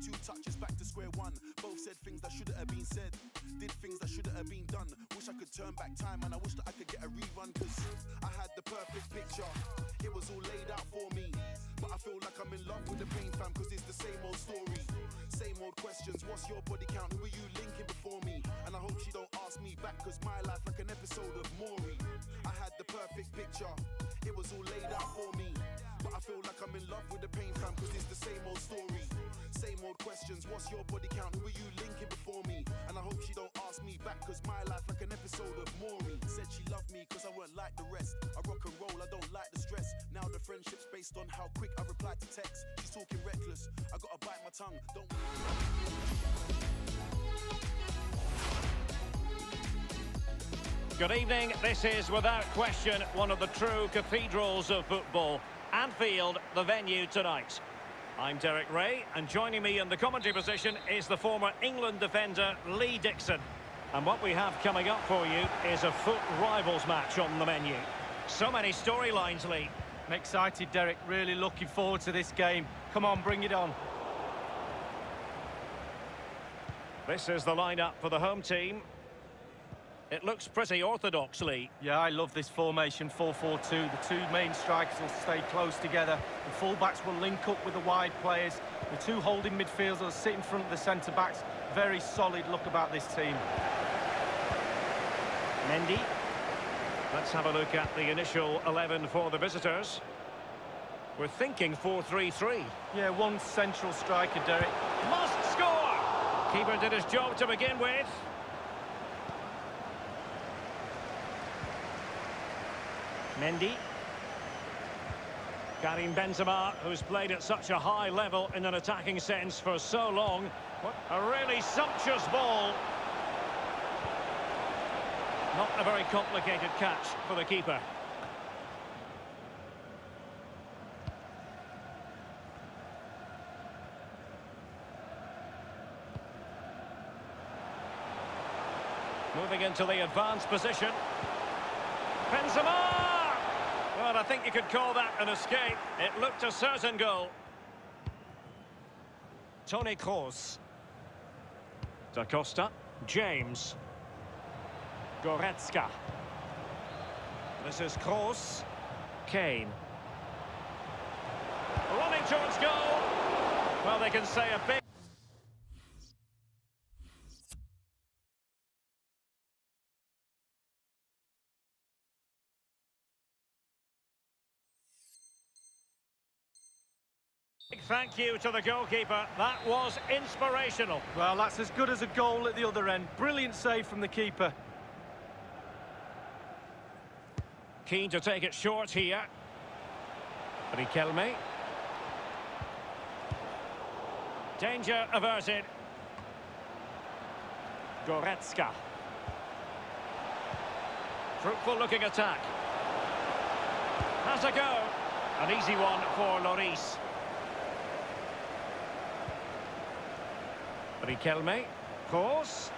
two touches back to square one. Both said things that shouldn't have been said, did things that shouldn't have been done. Wish I could turn back time and I wish that I could get a rerun, cause I had the perfect picture. It was all laid out for me. But I feel like I'm in love with the pain fam, cause it's the same old story. Same old questions. What's your body count? Who are you linking before me? And I hope she don't ask me back, cause my life like an episode of Maury. I had the perfect picture. It was all laid out for me. But I feel like I'm in love with the pain fam, cause it's the same old story. Same old questions. What's your body count? Who are you linking before me? And I hope she don't ask me back, cause my life like an episode of Maury. Said she loved me cause I weren't like the rest. I rock and roll, I don't like the stress. Now the friendship's based on how quick I reply to text. She's talking reckless. I gotta bite my tongue. Don't. Good evening. This is without question one of the true cathedrals of football. Anfield, the venue tonight. I'm Derek Ray, and joining me in the commentary position is the former England defender Lee Dixon. And what we have coming up for you is a FUT Rivals match on the menu. So many storylines, Lee. I'm excited, Derek. Really looking forward to this game. Come on, bring it on. This is the lineup for the home team. It looks pretty orthodox, Lee. Yeah, I love this formation, 4-4-2. The two main strikers will stay close together. The fullbacks will link up with the wide players. The two holding midfielders will sit in front of the centre-backs. Very solid look about this team. Mendy. Let's have a look at the initial 11 for the visitors. We're thinking 4-3-3. Yeah, one central striker, Derek. Must score! Keeper did his job to begin with. Mendy. Karim Benzema, who's played at such a high level in an attacking sense for so long. What a really sumptuous ball. Not a very complicated catch for the keeper. Moving into the advanced position. Benzema! Think you could call that an escape. It looked a certain goal. Toni Kroos. Da Costa. James. Goretzka. This is Kroos. Kane. Running towards goal. Well, they can say a big... Thank you to the goalkeeper. That was inspirational. Well, that's as good as a goal at the other end. Brilliant save from the keeper. Keen to take it short here. Riquelme. Danger averted. Goretzka. Fruitful looking attack. Has a go. An easy one for Lloris. Riquelme. Kroos.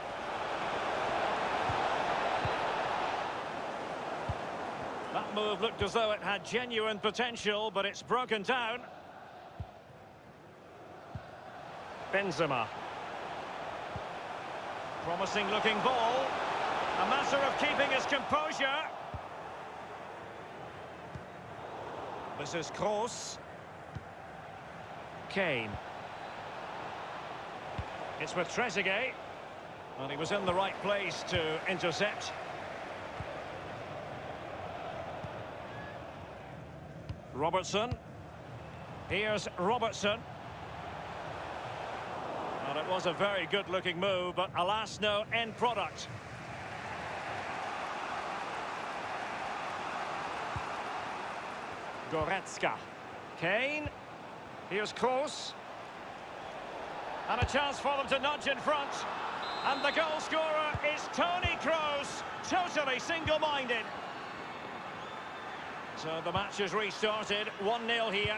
That move looked as though it had genuine potential, but it's broken down. Benzema. Promising looking ball. A matter of keeping his composure. This is Kroos. Kane. It's with Trezeguet. And he was in the right place to intercept. Robertson. Here's Robertson. And it was a very good-looking move, but alas, no end product. Goretzka. Kane. Here's Kroos. And a chance for them to nudge in front. And the goal scorer is Toni Kroos, totally single-minded. So the match has restarted, 1-0 here.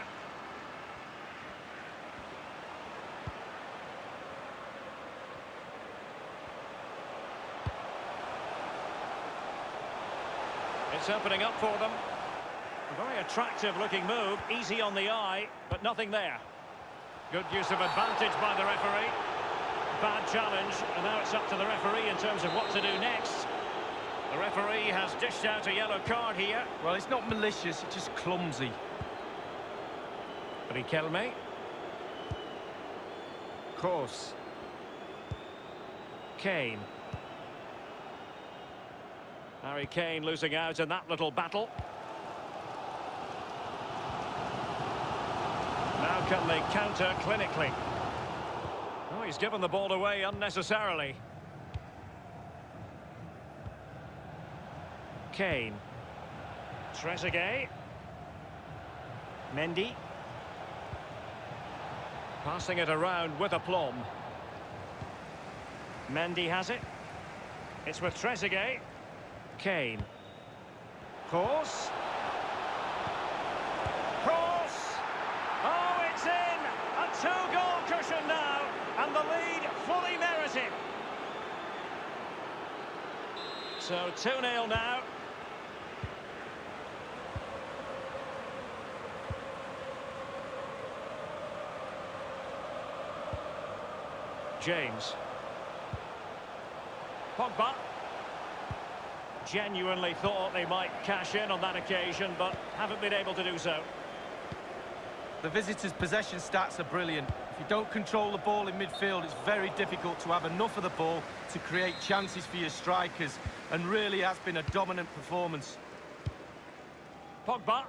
It's opening up for them. A very attractive looking move, easy on the eye, but nothing there. Good use of advantage by the referee. Bad challenge, and now it's up to the referee in terms of what to do next. The referee has dished out a yellow card here. Well, it's not malicious, it's just clumsy. Riquelme. Kroos. Kane. Harry Kane losing out in that little battle. Now can they counter clinically? Oh, he's given the ball away unnecessarily. Kane. Trezeguet. Mendy. Passing it around with aplomb. Mendy has it. It's with Trezeguet. Kane. Kroos. Kroos! Oh, it's in! A two-goal cushion now, and the lead fully merited. So 2-0 now. James. Pogba. Genuinely thought they might cash in on that occasion, but haven't been able to do so. The visitors' possession stats are brilliant. If you don't control the ball in midfield, it's very difficult to have enough of the ball to create chances for your strikers, and really has been a dominant performance. Pogba.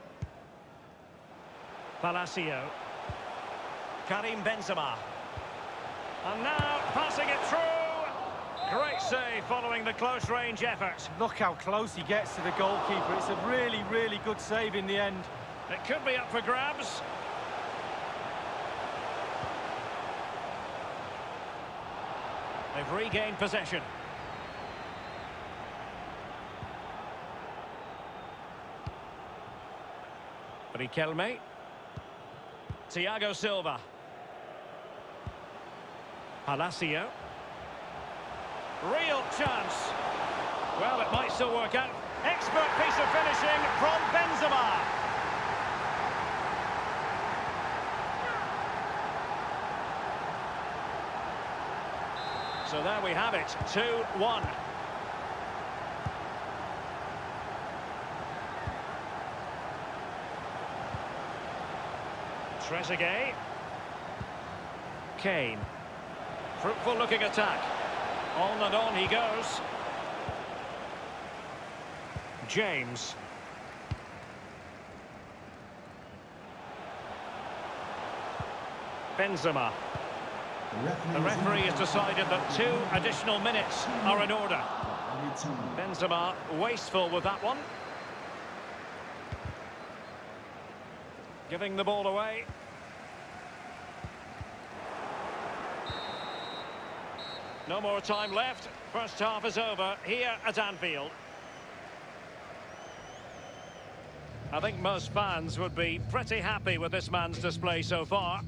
Palacio. Karim Benzema. And now passing it through. Great save following the close range effort. Look how close he gets to the goalkeeper. It's a really, really good save in the end. It could be up for grabs. They've regained possession. Riquelme. Thiago Silva. Palacio. Real chance. Well, it might still work out. Expert piece of finishing from Benzema. So there we have it, 2-1. Trezeguet. Kane. Fruitful looking attack. On and on he goes. James. Benzema. The referee has decided that two additional minutes are in order. Benzema wasteful with that one. Giving the ball away. No more time left. First half is over here at Anfield. I think most fans would be pretty happy with this man's display so far.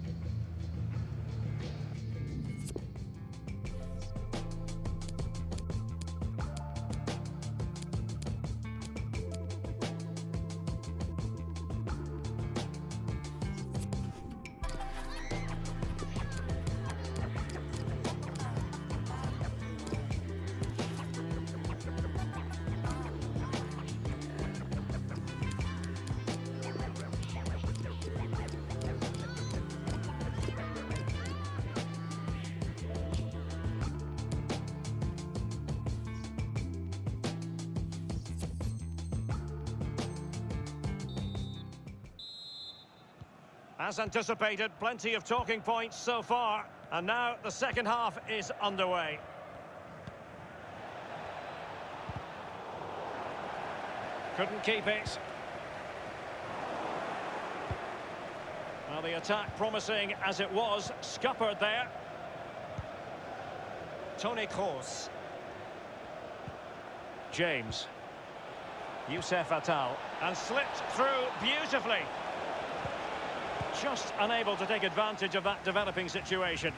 As anticipated, plenty of talking points so far. And now the second half is underway. Couldn't keep it. Well, the attack promising as it was, scuppered there. Toni Kroos. James. Youssef Atal. And slipped through beautifully just unable to take advantage of that developing situation.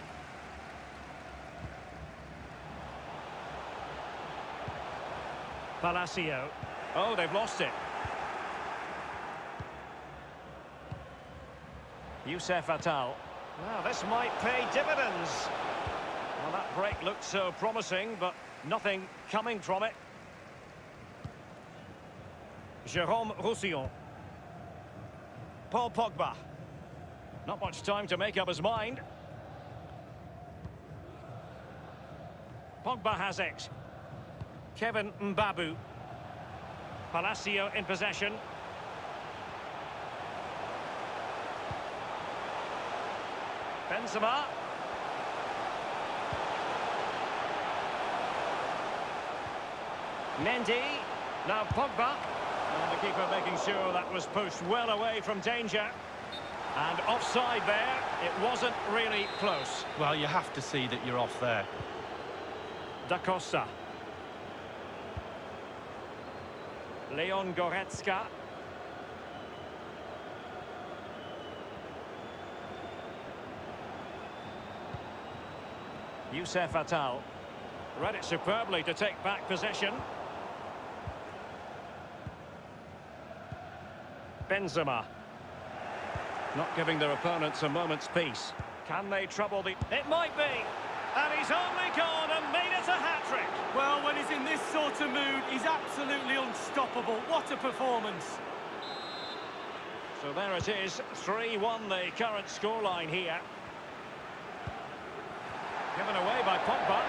Palacio. Oh, they've lost it. Youssef Atal. Now, this might pay dividends. Well, that break looked so promising, but nothing coming from it. Jérôme Roussillon. Paul Pogba. Not much time to make up his mind. Pogba has it. Kevin Mbabu. Palacio in possession. Benzema. Mendy. Now Pogba. And the keeper making sure that was pushed well away from danger. And offside there. It wasn't really close. Well, you have to see that you're off there. Da Costa. Leon Goretzka. Youssef Atal. Read it superbly to take back possession. Benzema. Not giving their opponents a moment's peace. Can they trouble the... It might be! And he's only gone and made it a hat-trick! Well, when he's in this sort of mood, he's absolutely unstoppable. What a performance. So there it is, 3-1 the current scoreline here. Given away by Pogba.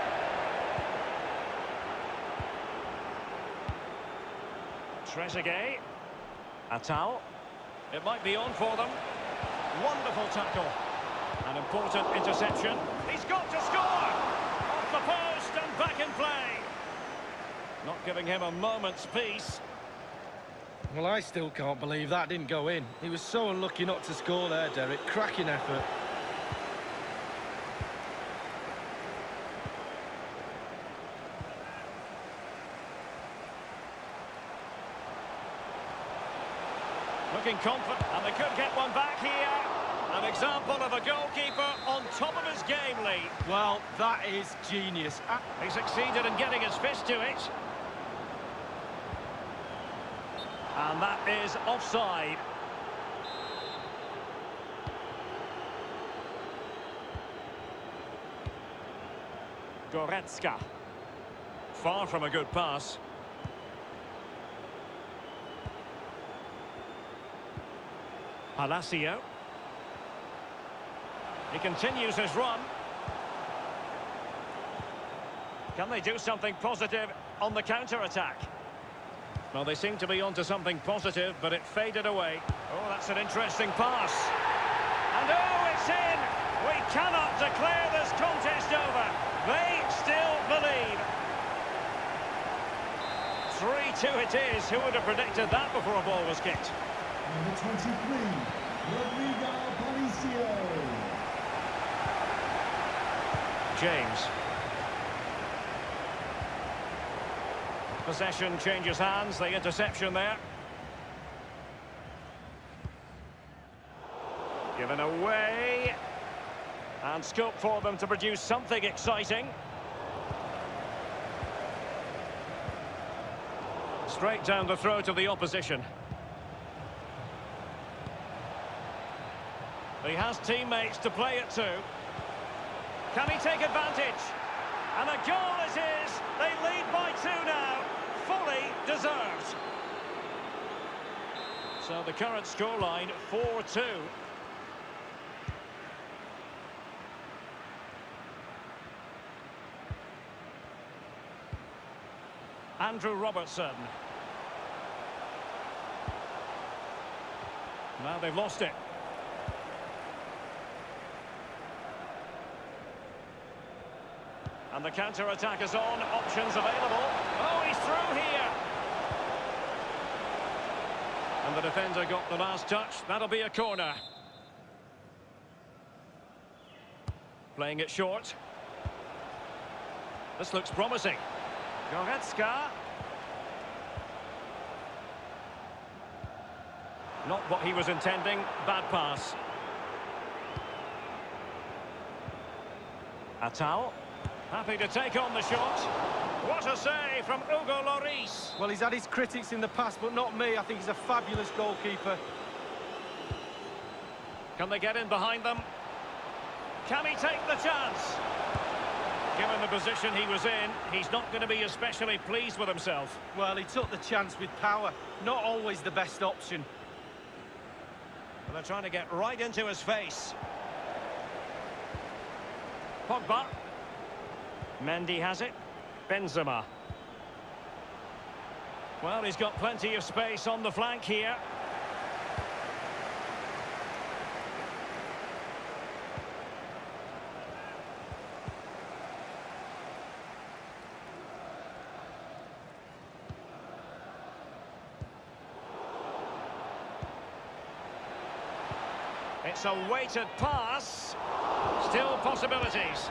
Trezeguet. Atal. It might be on for them. Wonderful tackle. An important interception. He's got to score! Off the post and back in play. Not giving him a moment's peace. Well, I still can't believe that didn't go in. He was so unlucky not to score there, Derek. Cracking effort. Looking confident, and they could get one back here. An example of a goalkeeper on top of his game, Lee. Well, that is genius. Ah, He succeeded in getting his fist to it. And that is offside. Goretzka. Far from a good pass. Palacio. He continues his run. Can they do something positive on the counter-attack? Well, they seem to be onto something positive, but it faded away. Oh, that's an interesting pass. And oh, it's in! We cannot declare this contest over. They still believe. 3-2 it is. Who would have predicted that before a ball was kicked? Number 23, Rodrigo Palacio. James. Possession changes hands, the interception there. Given away. And scope for them to produce something exciting. Straight down the throat of the opposition. He has teammates to play it to. Can he take advantage? And the goal is. They lead by two now. Fully deserved. So the current scoreline, 4-2. Andrew Robertson. Now they've lost it. And the counter-attack is on. Options available. Oh, he's through here. And the defender got the last touch. That'll be a corner. Playing it short. This looks promising. Goretzka. Not what he was intending. Bad pass. Attal. Happy to take on the shot. What a save from Hugo Lloris. well, he's had his critics in the past, but not me. I think he's a fabulous goalkeeper. Can they get in behind them? Can he take the chance? Given the position he was in, he's not going to be especially pleased with himself. Well, he took the chance with power. Not always the best option. And they're trying to get right into his face. Pogba. Mendy has it. Benzema. Well, he's got plenty of space on the flank here. It's a weighted pass. Still possibilities.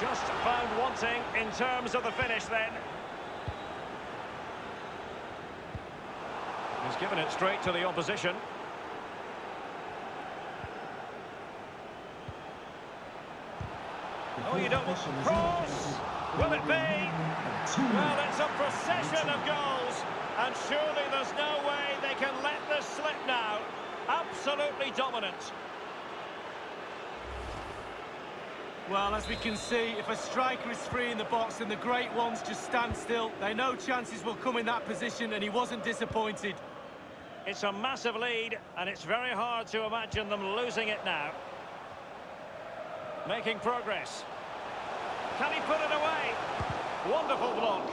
Just found wanting in terms of the finish then. He's given it straight to the opposition. Oh, you don't cross. Will it be? Well, it's a procession of goals, and surely there's no way they can let this slip now. Absolutely dominant. Well, as we can see, if a striker is free in the box and the great ones just stand still, they know chances will come in that position, and he wasn't disappointed. It's a massive lead, and it's very hard to imagine them losing it now. Making progress. Can he put it away? Wonderful block.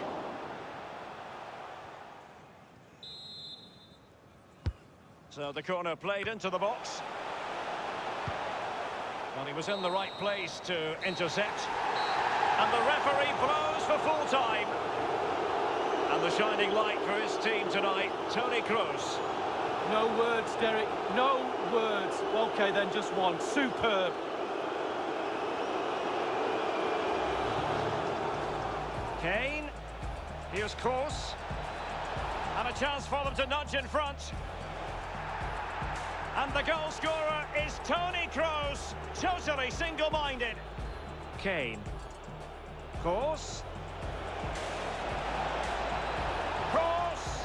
So the corner played into the box. Well, he was in the right place to intercept. And the referee blows for full time. And the shining light for his team tonight, Toni Kroos. No words, Derek. No words. Okay, then just one. Superb. Kane. Here's Kroos. And a chance for them to nudge in front. And the goal scorer is Toni Kroos, totally single-minded. Kane. Kroos. Kroos.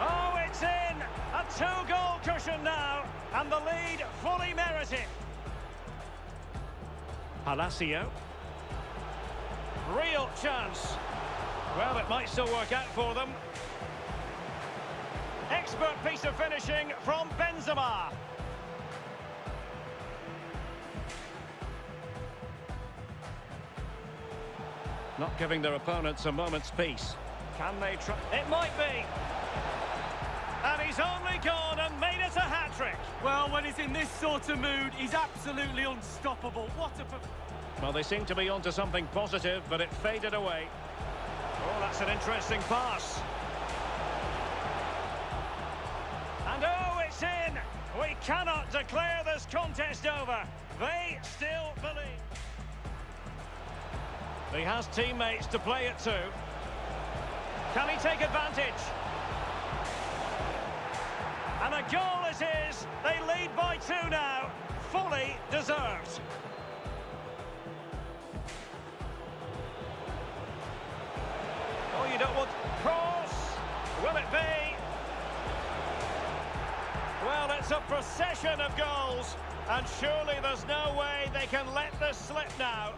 Oh, it's in! A two-goal cushion now, and the lead fully merited. Palacio. Real chance. Well, it might still work out for them. Expert piece of finishing from Benzema. Not giving their opponents a moment's peace. Can they try? It might be. And he's only gone and made it a hat-trick. Well, when he's in this sort of mood, he's absolutely unstoppable. What a... Well, they seem to be onto something positive, but it faded away. Oh, that's an interesting pass. Cannot declare this contest over. They still believe. He has teammates to play it to. Can he take advantage? And a goal is his. They lead by two now. Fully deserved. It's a procession of goals, and surely there's no way they can let this slip now.